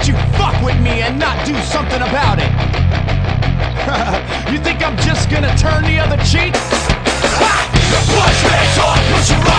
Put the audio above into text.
let you fuck with me and not do something about it. you think I'm just gonna turn the other cheek? Ha! The punishment's on